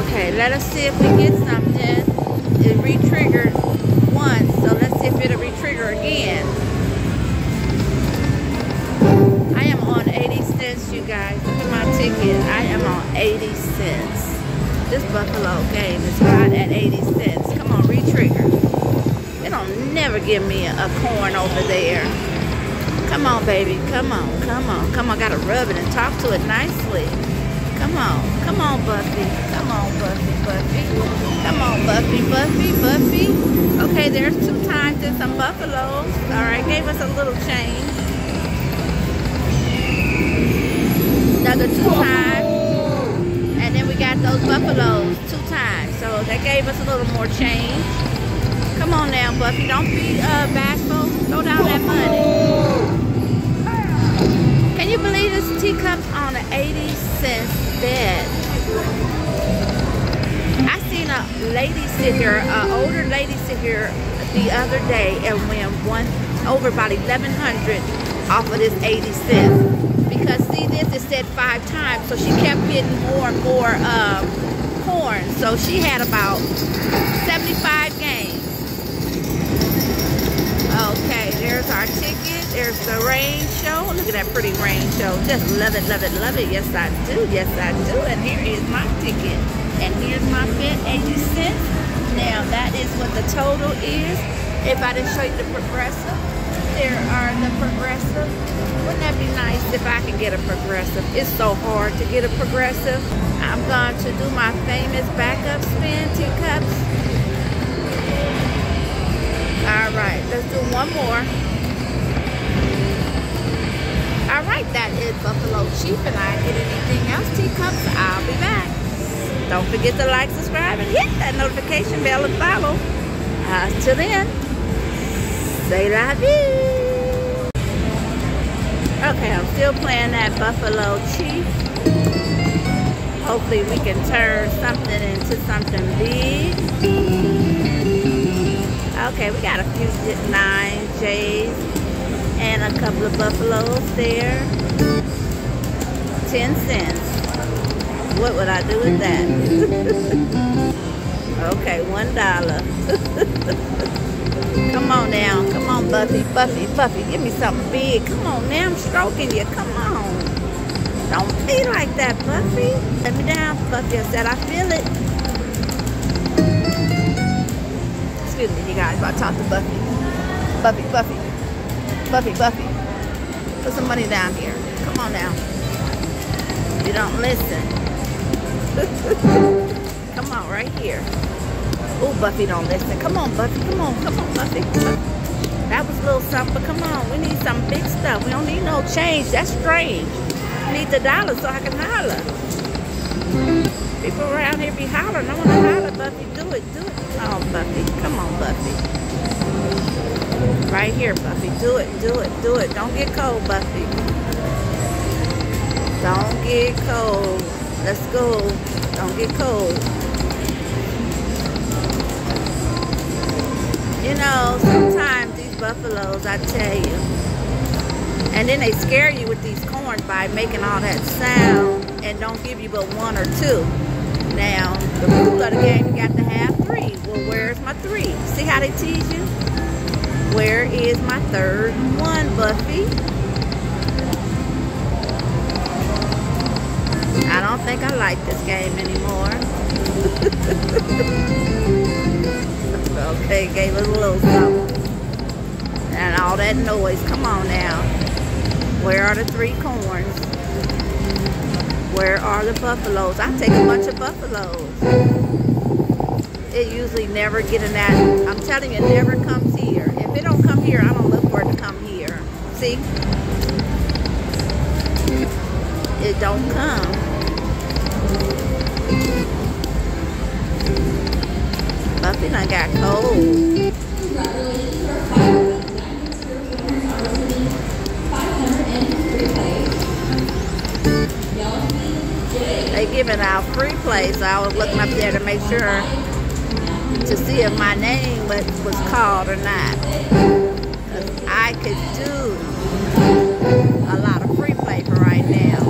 Okay, let us see if we get something. It re-triggered once, so let's see if it'll re-trigger again. I am on 80 cents, you guys. Look at my ticket. I am on 80 cents. This Buffalo game is right at 80 cents. Come on, re-trigger. It'll never give me a, a corn over there. Come on, baby. Come on, come on, come on. Gotta rub it and talk to it nicely. Come on. Come on, Buffy. Come on, Buffy, Buffy. Come on, Buffy, Buffy, Buffy. Okay, there's two times and some buffaloes. All right, gave us a little change. Another two times. And then we got those buffaloes two times. So that gave us a little more change. Come on now, Buffy. Don't be uh, bashful. Throw down that money. Can you believe this teacup's on an 80 cents bed? I seen a lady sit here, an older lady sit here the other day and win one over about 1100 off of this 80 cents. Because see this, it said five times, so she kept getting more and more um, corn. So she had about 75 Okay, there's our ticket. There's the rain show. Look at that pretty rain show. Just love it, love it, love it. Yes, I do. Yes, I do. And here is my ticket. And here's my bet, 80 cents. Now, that is what the total is. If I didn't show you the progressive, there are the progressive. Wouldn't that be nice if I could get a progressive? It's so hard to get a progressive. I'm going to do my famous backup spin teacups. All right, let's do one more. All right, that is Buffalo Chief, and I get anything else, teacups, I'll be back. Don't forget to like, subscribe, and hit that notification bell and follow. Uh, till then, say la vie. Okay, I'm still playing that Buffalo Chief. Hopefully we can turn something into something big. Okay, we got a few nine J's and a couple of buffaloes there. Ten cents. What would I do with that? okay, one dollar. Come on now. Come on, Buffy, Buffy, Buffy. Give me something big. Come on now. I'm stroking you. Come on. Don't be like that, Buffy. Let me down, Buffy. I said I feel it. Excuse me, you guys. I'll talk to Buffy. Buffy, Buffy. Buffy, Buffy. Put some money down here. Come on now. You don't listen. Come on, right here. Oh, Buffy don't listen. Come on, Buffy. Come on. Come on, Buffy. That was a little something, but come on. We need some big stuff. We don't need no change. That's strange. We need the dollar so I can holler. People around here be hollering. I want to holler, Buffy. Do it. Do it. Oh, Buffy. Come on, Buffy. Right here, Buffy. Do it. Do it. Do it. Don't get cold, Buffy. Don't get cold. Let's go. Don't get cold. You know, sometimes these buffaloes, I tell you, and then they scare you with these corns by making all that sound and don't give you but one or two. Now, the rule of the game, you got to have three. Well, where's my three? See how they tease you? Where is my third one, Buffy? I don't think I like this game anymore. okay, gave us a little something. And all that noise. Come on now. Where are the three corns? Where are the buffaloes? I take a bunch of buffaloes. It usually never get in that. I'm telling you, it never comes here. If it don't come here, I don't look for it to come here. See? It don't come. Buffy done got cold. Giving out free play, so I was looking up there to make sure to see if my name was, called or not. I could do a lot of free play for right now.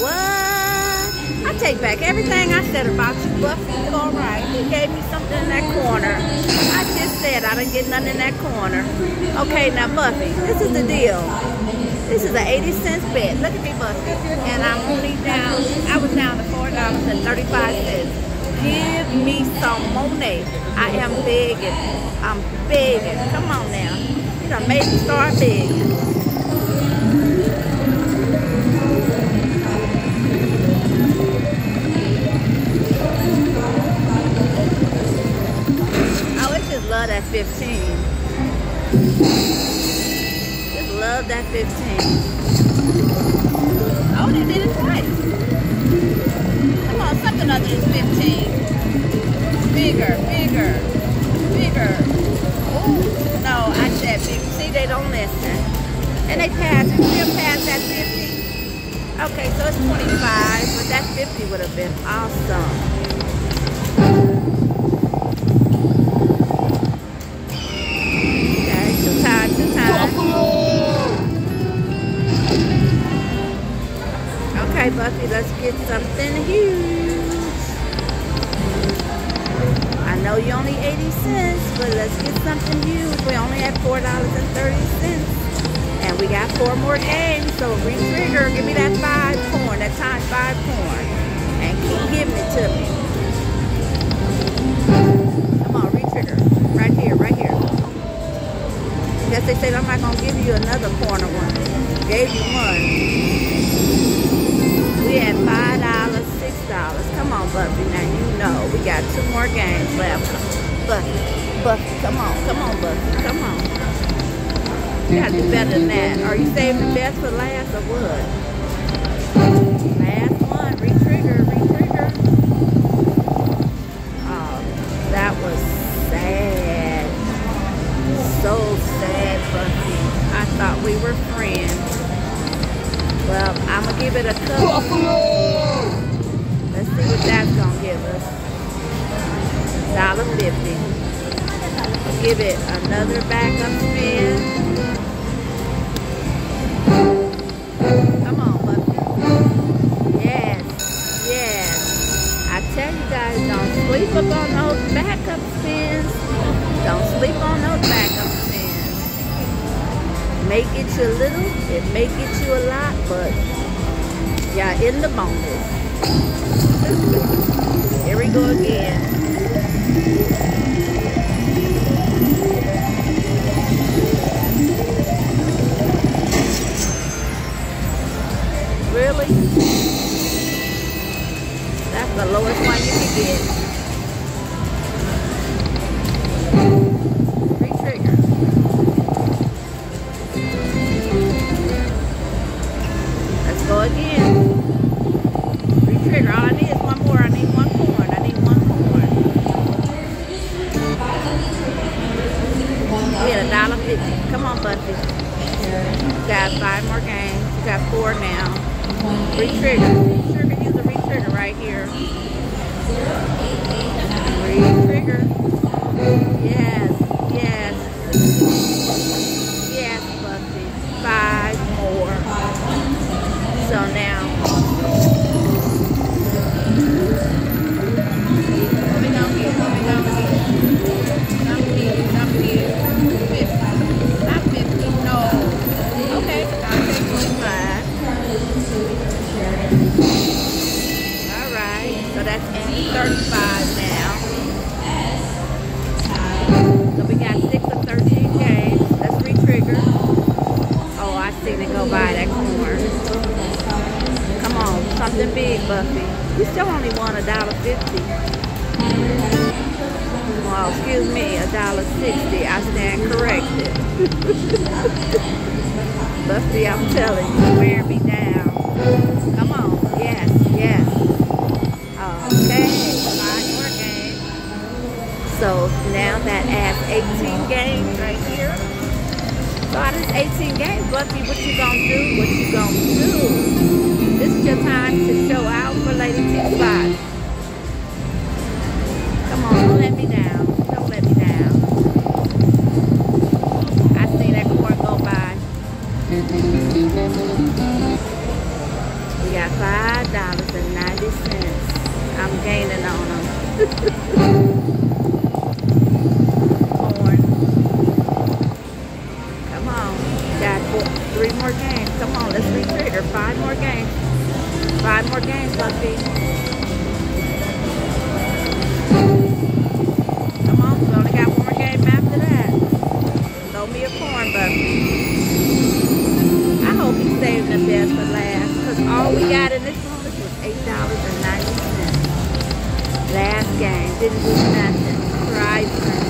What? I take back everything I said about you, Buffy. It's all right. He gave me something in that corner. I just said I didn't get nothing in that corner. Okay, now Buffy, this is the deal. This is an 80 cents bet. Look at me, Buffy. And I'm only down, I was down to $4.35. Give me some money. I am begging. I'm begging. Come on now. You done made me start begging. love that 15. Love that 15. Oh, they did it twice. Come on, something other than 15. Bigger, bigger, bigger. Ooh, no, I said big. See, they don't listen. And they pass, you still pass that 50. Okay, so it's 25, but that 50 would have been awesome. Okay, Buffy, let's get something huge. I know you only 80 cents, but let's get something huge. We only have $4.30. And we got four more games, so re-trigger. Give me that five corn, that time five corn. And keep giving it to me. Come on, re-trigger. Right here, right here. Guess they said I'm not going to give you another corner one. Gave you one. Dollars, six dollars. Come on, Buffy. Now you know we got two more games left. Buffy, Buffy, come on, come on, Buffy, come on. You gotta do better than that. Are you saving the best for last or what? Last $1.50. Give it another backup spin. Come on, Buffy. Yes, yes. I tell you guys, don't sleep up on those backup spins. Don't sleep on those backup may get you a little, it may get you a lot, but yeah, in the bonus. Here we go again. Really? That's the lowest one you can get. Got five more games. You got four now. Re-trigger. Re-trigger. Use a re-trigger right here. Re-trigger. Yes. Yes, 35 now. So we got 6 of 13 games. Let's re-trigger. Oh, I seen it go by that corner. Come on, something big, Buffy. We still only won a dollar fifty. Well, excuse me, a dollar sixty. I stand corrected. Buffy, I'm telling you, wear me down. Come on, yes, yes. So now that adds 18 games right here. So out of this 18 games, Buffy, what you gonna do? What you gonna do? This is your time game. Didn't do nothing. Trifling.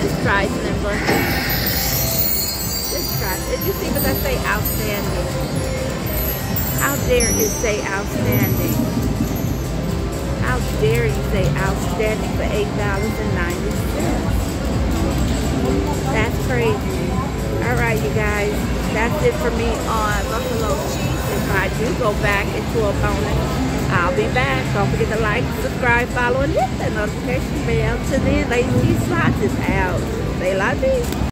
Just trifling, Buffy. Just. Did you see what I say? Outstanding. How dare you say outstanding? How dare you say outstanding for $8.90? That's crazy. All right, you guys. That's it for me on Buffalo Chief. If I do go back into a bonus, I'll be back. Don't forget to like, subscribe, follow, and hit that notification bell. Till then, Lady G Slots is out. Say la vie.